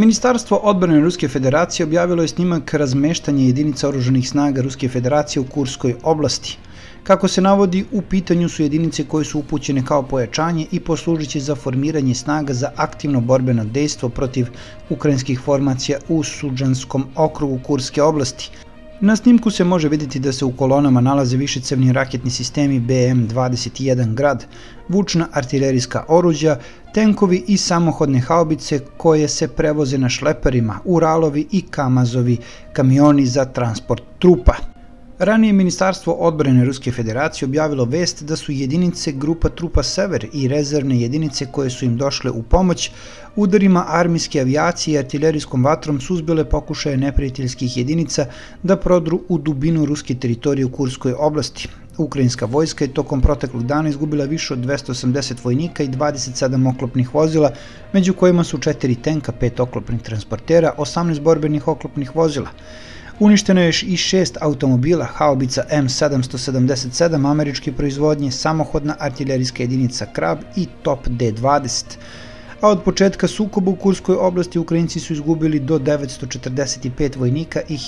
Ministarstvo odbrane Ruske federacije objavilo je snimak razmeštanja jedinica oruženih snaga Ruske federacije u Kurskoj oblasti. Kako se navodi, u pitanju su jedinice koje su upućene kao pojačanje i poslužiće za formiranje snaga za aktivno borbeno dejstvo protiv ukrajinskih formacija u Suđanskom okrugu Kurske oblasti, Na snimku se može vidjeti da se u kolonama nalaze višecevni raketni sistemi BM-21 grad, vučna artilerijska oruđa, tenkovi i samohodne haubice koje se prevoze na šleperima, uralovi i kamazovi, kamioni za transport trupa. Ranije Ministarstvo odbrane Ruske federacije objavilo vest da su jedinice grupa trupa Sever i rezervne jedinice koje su im došle u pomoć udarima armijske avijacije i artilerijskom vatrom suzbile pokušaje neprijateljskih jedinica da prodru u dubinu ruske teritorije u Kurskoj oblasti. Ukrajinska vojska je tokom proteklog dana izgubila više od 280 vojnika i 27 oklopnih vozila, među kojima su 4 tenka, 5 oklopnih transportera, 18 borbenih oklopnih vozila. Uništeno je i šest automobila, haubica M777 američke proizvodnje, samohodna artiljerijska jedinica Krab i Top D-20. A od početka sukoba u Kurskoj oblasti Ukrajinci su izgubili do 945 vojnika i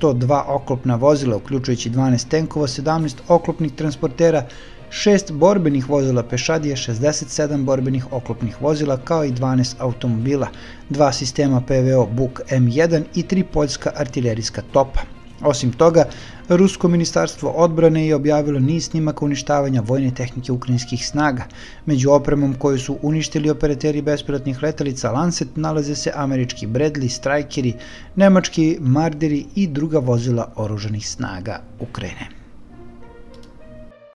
102 oklopna vozila, uključujući 12 tenkova, 17 oklopnih transportera, 6 borbenih vozila pešadije, 67 borbenih oklopnih vozila kao i 12 automobila, dva sistema PVO Buk M1 i tri poljska artiljerijska topa. Osim toga, Rusko ministarstvo odbrane je objavilo niz snimaka uništavanja vojne tehnike ukrajinskih snaga. Među opremom koju su uništili operateri bespilotnih letelica Lancet nalaze se američki Bradley, Strikeri, nemački Marderi i druga vozila oruženih snaga Ukrajine.